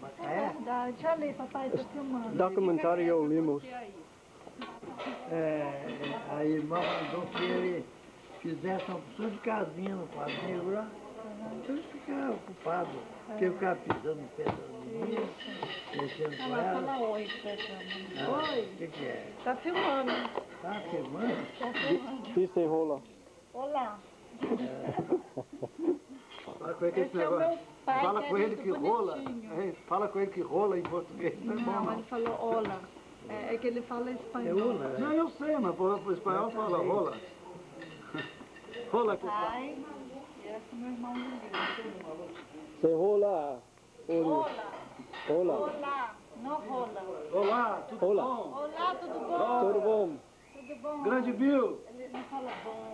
Macaé. Verdade. Ali, papai, tô filmando. Documentário Limos. É, a irmã mandou que ele fizesse uma opção de casinha no quadrinho lá. Então ele ficava ocupado, porque eu ficava pisando no pé das meninas, mexendo com Fala, elas. fala oi pra câmera. Ah, Oi. O que, que é? Tá filmando. Tá filmando? Tá filmando. Diz enrola. Fala com ele que esse Esse é o negócio. meu pai, Fala que é com ele que rola. bonitinho. é, Fala com ele que rola em português. Não é bom, Não, não. ele falou olá. É, é que ele fala É espanhol. Ula, Não, né? eu sei, mas por espanhol fala rola. Rola que Pai, e esse é meu irmão. Se rola. Olá. Olá. Olá. Olá. Não rola. Olá, tudo Olá. bom? Olá, tudo bom? Tudo bom? Tudo bom? Grande Bill. Ele não fala. Bom.